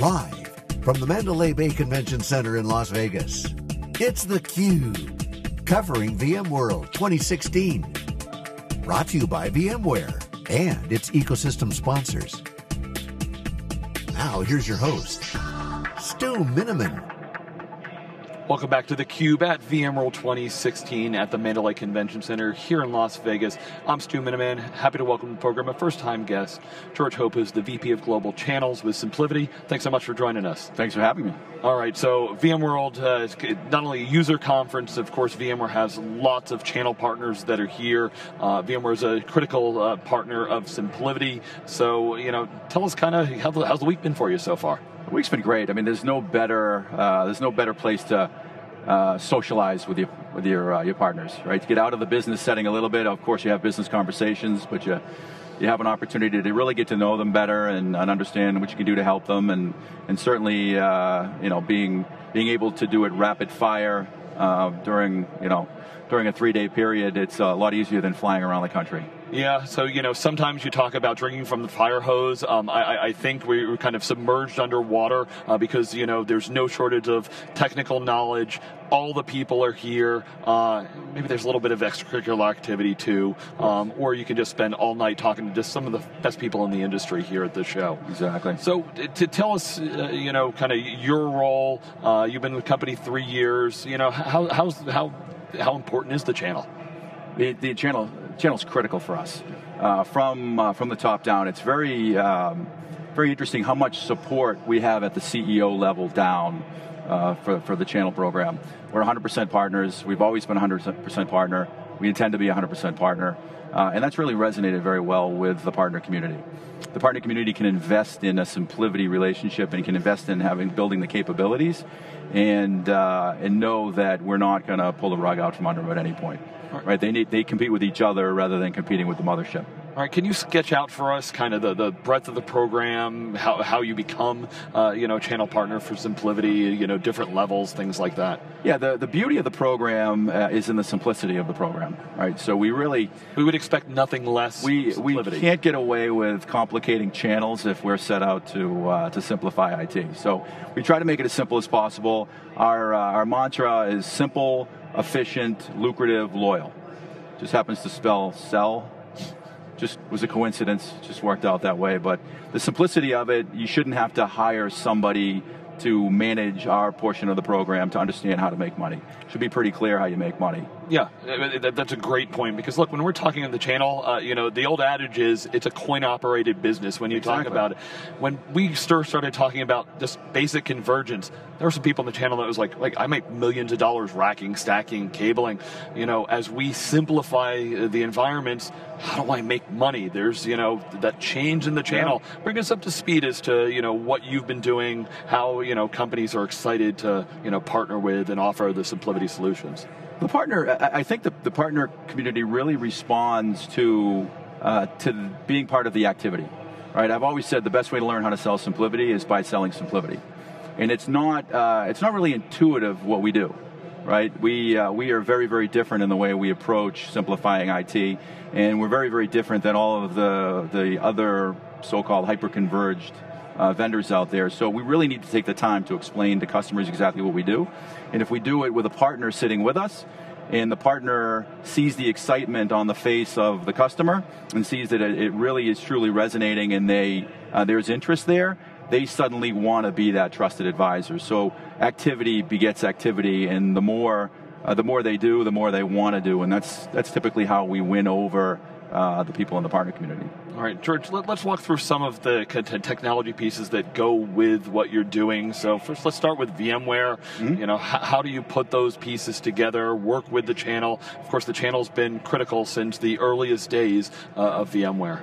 Live from the Mandalay Bay Convention Center in Las Vegas, it's theCUBE, covering VMworld 2016. Brought to you by VMware and its ecosystem sponsors. Now, here's your host, Stu Miniman. Welcome back to theCUBE at VMworld 2016 at the Mandalay Convention Center here in Las Vegas. I'm Stu Miniman, happy to welcome to the program a first-time guest, George Hope, who's the VP of Global Channels with SimpliVity. Thanks so much for joining us. Thanks for having me. All right, so VMworld uh, is not only a user conference, of course, VMware has lots of channel partners that are here. Uh, VMware is a critical uh, partner of SimpliVity. So, you know, tell us kind of how how's the week been for you so far? The week's been great. I mean, there's no better uh, there's no better place to uh, socialize with your with your uh, your partners, right? To get out of the business setting a little bit. Of course, you have business conversations, but you you have an opportunity to really get to know them better and, and understand what you can do to help them, and and certainly uh, you know being being able to do it rapid fire uh, during you know during a three day period, it's a lot easier than flying around the country. Yeah, so you know, sometimes you talk about drinking from the fire hose. Um, I, I, think we are kind of submerged underwater uh, because you know there's no shortage of technical knowledge. All the people are here. Uh, maybe there's a little bit of extracurricular activity too, um, or you can just spend all night talking to just some of the best people in the industry here at the show. Exactly. So to tell us, uh, you know, kind of your role. Uh, you've been with the company three years. You know, how how's how how important is the channel? The, the channel channel's critical for us. Uh, from uh, from the top down, it's very um, very interesting how much support we have at the CEO level down uh, for for the channel program. We're 100% partners. We've always been 100% partner. We intend to be 100% partner, uh, and that's really resonated very well with the partner community. The partner community can invest in a SimpliVity relationship and can invest in having building the capabilities, and uh, and know that we're not going to pull the rug out from under them at any point right? They need they compete with each other rather than competing with the mothership. All right, can you sketch out for us kind of the, the breadth of the program, how, how you become, uh, you know, channel partner for SimpliVity, you know, different levels, things like that? Yeah, the, the beauty of the program uh, is in the simplicity of the program, right? So we really... We would expect nothing less We, we can't get away with complicating channels if we're set out to, uh, to simplify IT. So we try to make it as simple as possible. Our, uh, our mantra is simple, efficient, lucrative, loyal. Just happens to spell sell just was a coincidence, just worked out that way. But the simplicity of it, you shouldn't have to hire somebody to manage our portion of the program to understand how to make money. Should be pretty clear how you make money. Yeah, that's a great point because look, when we're talking on the channel, uh, you know, the old adage is it's a coin-operated business. When you exactly. talk about it, when we started talking about just basic convergence, there were some people on the channel that was like, like I make millions of dollars racking, stacking, cabling. You know, as we simplify the environments, how do I make money? There's you know that change in the channel. Yeah. Bring us up to speed as to you know what you've been doing, how you know companies are excited to you know partner with and offer the SimpliVity solutions. The partner, I think the, the partner community really responds to uh, to being part of the activity, right? I've always said the best way to learn how to sell SimpliVity is by selling SimpliVity, and it's not uh, it's not really intuitive what we do, right? We uh, we are very very different in the way we approach simplifying IT, and we're very very different than all of the the other so-called hyper-converged uh, vendors out there. So we really need to take the time to explain to customers exactly what we do. And if we do it with a partner sitting with us, and the partner sees the excitement on the face of the customer and sees that it really is truly resonating and they uh, there's interest there, they suddenly want to be that trusted advisor. So activity begets activity, and the more uh, the more they do, the more they want to do, and that's that's typically how we win over uh, the people in the partner community. All right, George, let, us walk through some of the technology pieces that go with what you're doing. So first, let's start with VMware. Mm-hmm. You know, how, how, do you put those pieces together, work with the channel? Of course, the channel's been critical since the earliest days uh, of VMware.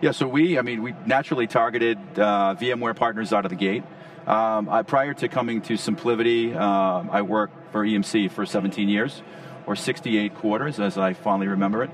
Yeah, so we, I mean, we naturally targeted uh, VMware partners out of the gate. Um, I, prior to coming to SimpliVity, uh, I worked for EMC for 17 years, or 68 quarters, as I fondly remember it.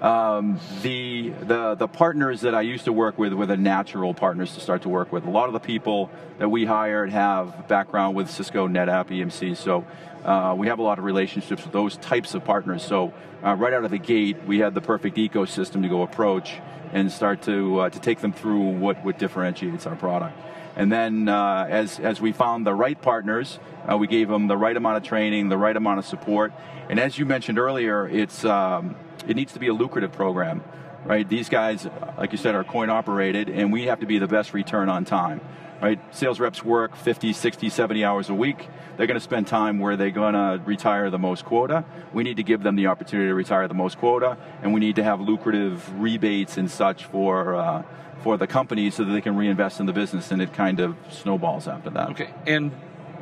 Um, the, the the partners that I used to work with were the natural partners to start to work with. A lot of the people that we hired have background with Cisco, NetApp, EMC, so uh, we have a lot of relationships with those types of partners. So uh, right out of the gate, we had the perfect ecosystem to go approach and start to uh, to take them through what what differentiates our product. And then uh, as, as we found the right partners, uh, we gave them the right amount of training, the right amount of support. And as you mentioned earlier, it's, um, it needs to be a lucrative program, right? These guys, like you said, are coin operated, and we have to be the best return on time. Right? Sales reps work 50, 60, 70 hours a week. They're going to spend time where they're going to retire the most quota. We need to give them the opportunity to retire the most quota, and we need to have lucrative rebates and such for uh, for the company so that they can reinvest in the business, and it kind of snowballs after that. Okay, and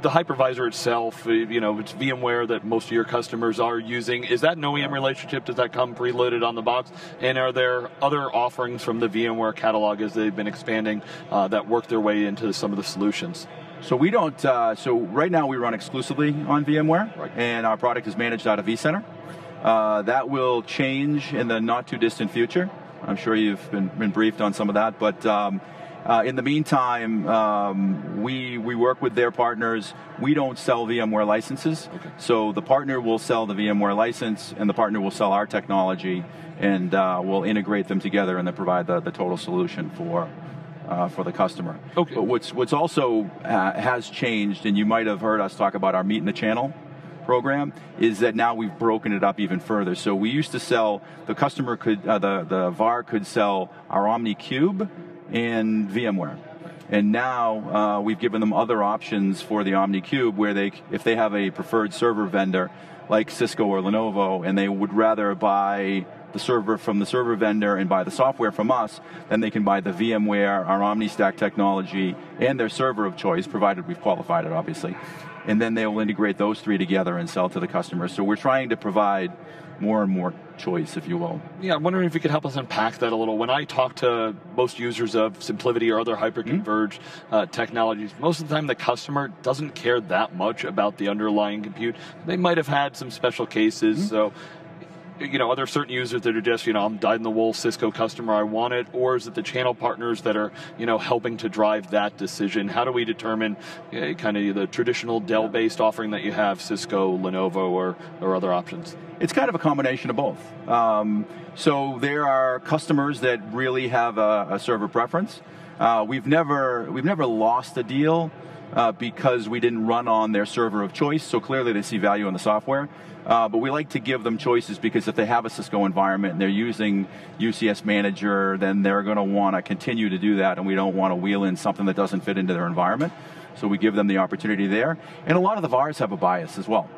the hypervisor itself, uh, you know, it's VMware that most of your customers are using. Is that an OEM relationship? Does that come preloaded on the box? And are there other offerings from the VMware catalog as they've been expanding uh, that work their way into some of the solutions? So we don't. Uh, so right now we run exclusively on VMware, right. and our product is managed out of vCenter. Uh, that will change in the not too distant future. I'm sure you've been, been briefed on some of that, but um, uh, in the meantime, um, we we work with their partners. We don't sell VMware licenses, okay. so the partner will sell the VMware license, and the partner will sell our technology, and uh, we'll integrate them together, and then provide the, the total solution for uh, for the customer. Okay. But what's what's also uh, has changed, and you might have heard us talk about our meet in the channel program is that now we've broken it up even further. So we used to sell the customer could uh, the the VAR could sell our OmniCube in VMware. And now uh, we've given them other options for the OmniCube where they, if they have a preferred server vendor like Cisco or Lenovo, and they would rather buy the server from the server vendor and buy the software from us, then they can buy the VMware, our OmniStack technology, and their server of choice, provided we've qualified it, obviously. And then they will integrate those three together and sell to the customer. So we're trying to provide more and more choice, if you will. Yeah, I'm wondering if you could help us unpack that a little. When I talk to most users of SimpliVity or other hyperconverged mm-hmm. uh, technologies, most of the time the customer doesn't care that much about the underlying compute. They might have had some special cases, mm-hmm. so you know, are there certain users that are just, you know, I'm dyed in the wool Cisco customer, I want it, or is it the channel partners that are, you know, helping to drive that decision? How do we determine kind of the traditional Dell-based offering that you have, Cisco, Lenovo, or or other options? It's kind of a combination of both. Um, so there are customers that really have a, a server preference. Uh, we've never we've never lost a deal uh, because we didn't run on their server of choice. So clearly they see value in the software. Uh, but we like to give them choices because if they have a Cisco environment and they're using UCS Manager, then they're going to want to continue to do that, and we don't want to wheel in something that doesn't fit into their environment. So we give them the opportunity there. And a lot of the VARs have a bias as well.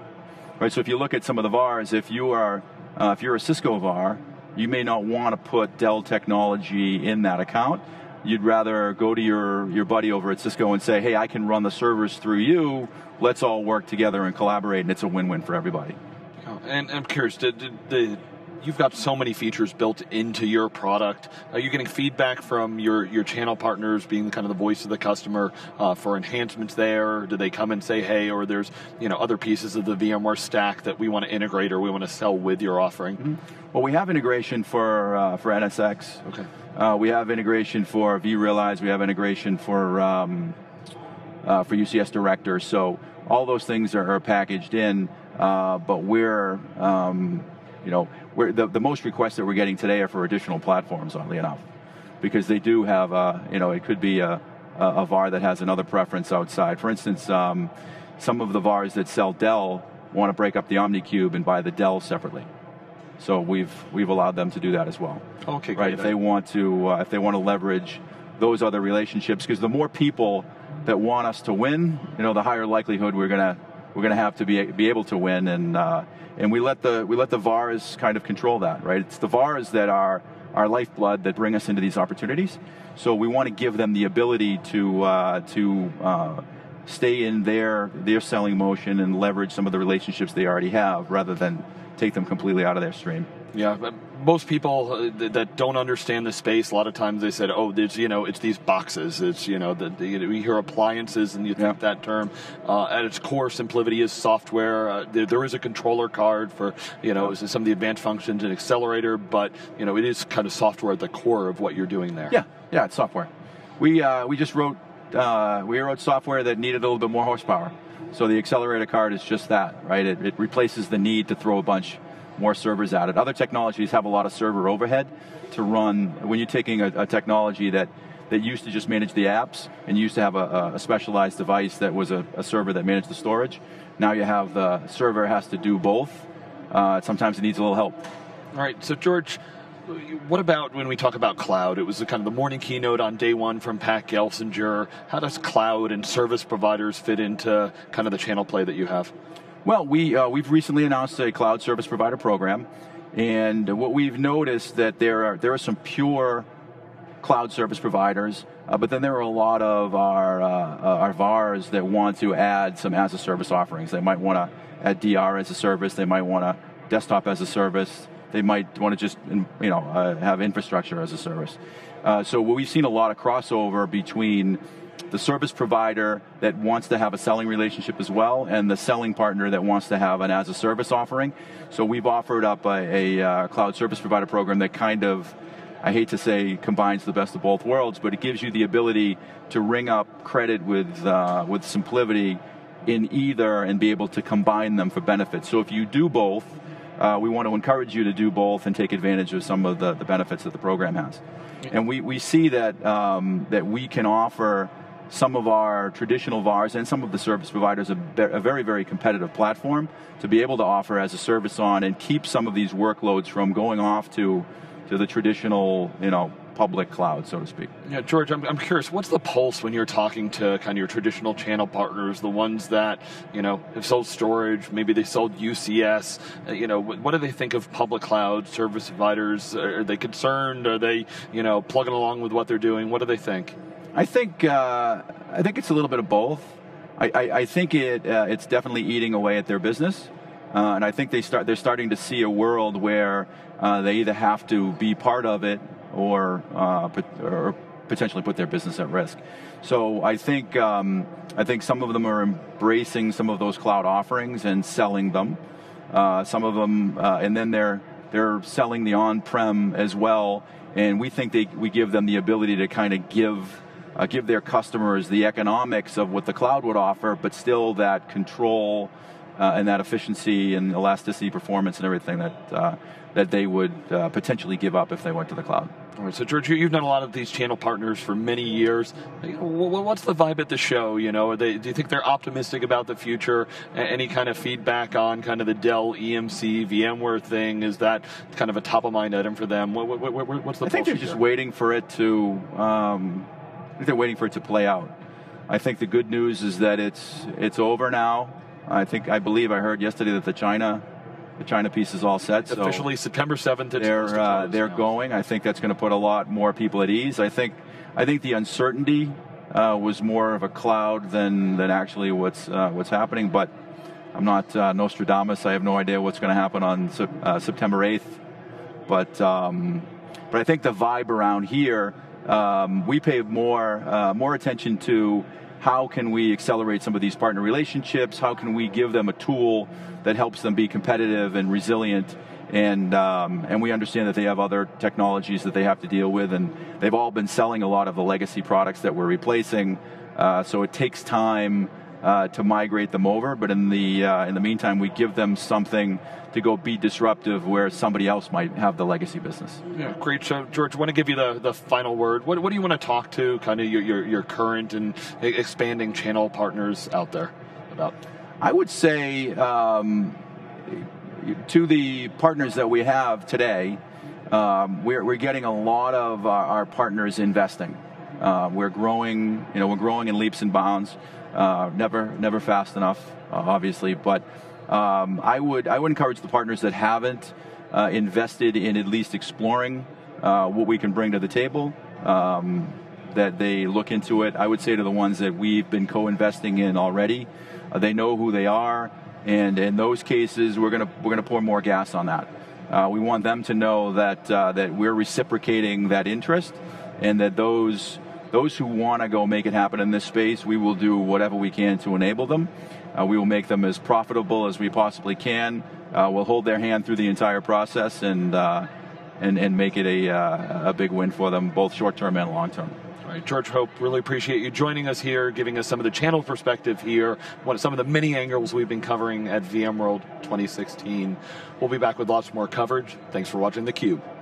Right, so if you look at some of the VARs, if you are uh, if you're a Cisco VAR, you may not want to put Dell technology in that account. You'd rather go to your, your buddy over at Cisco and say, hey, I can run the servers through you. Let's all work together and collaborate, and it's a win win for everybody. Oh, and I'm curious, did, did you've got so many features built into your product. Are you getting feedback from your, your channel partners, being kind of the voice of the customer, uh, for enhancements there? Do they come and say, hey, or there's you know other pieces of the VMware stack that we want to integrate or we want to sell with your offering? Mm-hmm. Well, we have integration for uh, for NSX. Okay. Uh, we have integration for vRealize. We have integration for um, uh, for UCS Director. So all those things are, are packaged in. Uh, but we're, um, you know, we're, the, the most requests that we're getting today are for additional platforms, oddly enough, because they do have, a, you know, it could be a, a VAR that has another preference outside. For instance, um, some of the VARs that sell Dell want to break up the OmniCube and buy the Dell separately. So we've we've allowed them to do that as well. Okay, right. If they want to, uh, if they want to leverage those other relationships, because the more people that want us to win, you know, the higher likelihood we're going to we're going to have to be be able to win, and uh, and we let the we let the VARs kind of control that, right? It's the VARs that are our lifeblood that bring us into these opportunities. So we want to give them the ability to uh, to uh, stay in their their selling motion and leverage some of the relationships they already have, rather than take them completely out of their stream. Yeah, most people uh, that don't understand the space, a lot of times they said, "Oh, there's you know, it's these boxes. It's you know, the, the you, know, you hear appliances and you think yeah. that term. Uh, at its core, SimpliVity is software. Uh, there, there is a controller card for you know some of the advanced functions and accelerator, but you know, it is kind of software at the core of what you're doing there. Yeah, yeah, it's software. We uh, we just wrote uh, we wrote software that needed a little bit more horsepower. So the accelerator card is just that, right? It, it replaces the need to throw a bunch more servers added. Other technologies have a lot of server overhead to run. When you're taking a, a technology that that used to just manage the apps and used to have a, a specialized device that was a, a, server that managed the storage. Now you have the server has to do both. Uh, sometimes it needs a little help. All right, so George, what about when we talk about cloud? It was kind of the morning keynote on day one from Pat Gelsinger. How does cloud and service providers fit into kind of the channel play that you have? Well, we uh, we've recently announced a cloud service provider program, and what we've noticed that there are there are some pure cloud service providers, uh, but then there are a lot of our uh, our VARs that want to add some as a service offerings. They might want to add DR as a service. They might want to desktop as a service. They might want to just you know uh, have infrastructure as a service. Uh, so we've seen a lot of crossover between the service provider that wants to have a selling relationship as well, and the selling partner that wants to have an as a service offering. So we've offered up a, a uh, cloud service provider program that kind of, I hate to say, combines the best of both worlds, but it gives you the ability to ring up credit with uh, with SimpliVity in either and be able to combine them for benefits. So if you do both, uh, we want to encourage you to do both and take advantage of some of the, the benefits that the program has. And we, we see that um, that we can offer some of our traditional VARs and some of the service providers a, a, very, very competitive platform to be able to offer as a service on and keep some of these workloads from going off to, to the traditional, you know, public cloud, so to speak. Yeah, George, I'm, I'm curious, what's the pulse when you're talking to kind of your traditional channel partners, the ones that, you know, have sold storage, maybe they sold UCS, uh, you know, what, what, do they think of public cloud service providers? Are they concerned? Are they, you know, plugging along with what they're doing? What do they think? I think uh, I think it's a little bit of both. I, I, I think it uh, it's definitely eating away at their business, uh, and I think they start they're starting to see a world where uh, they either have to be part of it or uh, or potentially put their business at risk. So I think um, I think some of them are embracing some of those cloud offerings and selling them. Uh, some of them, and then they're they're selling the on-prem as well. And we think they, we give them the ability to kind of give uh, give their customers the economics of what the cloud would offer, but still that control uh, and that efficiency and elasticity, performance, and everything that uh, that they would uh, potentially give up if they went to the cloud. All right, so George, you've done a lot of these channel partners for many years. What's the vibe at the show? You know, they, do you think they're optimistic about the future? Any kind of feedback on kind of the Dell EMC VMware thing? Is that kind of a top of mind item for them? What, what, what, what's the? I think they're just waiting for it to. Um, they're waiting for it to play out. I think the good news is that it's it's over now. I think I believe I heard yesterday that the China the China piece is all set. So Officially September seventh. They're uh, they're now. going. I think that's going to put a lot more people at ease. I think I think the uncertainty uh, was more of a cloud than than actually what's uh, what's happening. But I'm not uh, Nostradamus. I have no idea what's going to happen on uh, September eighth. But um, but I think the vibe around here um, we pay more uh, more attention to how can we accelerate some of these partner relationships? How can we give them a tool that helps them be competitive and resilient? And um, and we understand that they have other technologies that they have to deal with, and they've all been selling a lot of the legacy products that we're replacing. Uh, so it takes time uh, to migrate them over. But in the uh, in the meantime, we give them something to go be disruptive where somebody else might have the legacy business. Yeah, great. So, George, I want to give you the, the final word. What, what do you want to talk to kind of your, your, your current and expanding channel partners out there about? I would say um, to the partners that we have today, um, we're, we're getting a lot of our, our partners investing. Uh, we're growing, you know, we're growing in leaps and bounds. Uh, never, never fast enough, uh, obviously, but um, I would I would encourage the partners that haven't uh, invested in at least exploring uh, what we can bring to the table. Um, that they look into it. I would say to the ones that we've been co-investing in already, uh, they know who they are, and in those cases, we're gonna we're gonna pour more gas on that. Uh, we want them to know that that we're reciprocating that interest, and that those those who want to go make it happen in this space, we will do whatever we can to enable them. Uh, we will make them as profitable as we possibly can. Uh, we'll hold their hand through the entire process and uh, and and make it a uh, a big win for them, both short term and long term. All right, George Hope, really appreciate you joining us here, giving us some of the channel perspective here, some of the many angles we've been covering at VMworld 2016. We'll be back with lots more coverage. Thanks for watching theCUBE.